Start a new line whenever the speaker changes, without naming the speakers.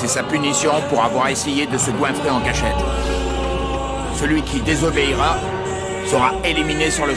C'est sa punition pour avoir essayé de se goinfrer en cachette. Celui qui désobéira sera éliminé sur le champ.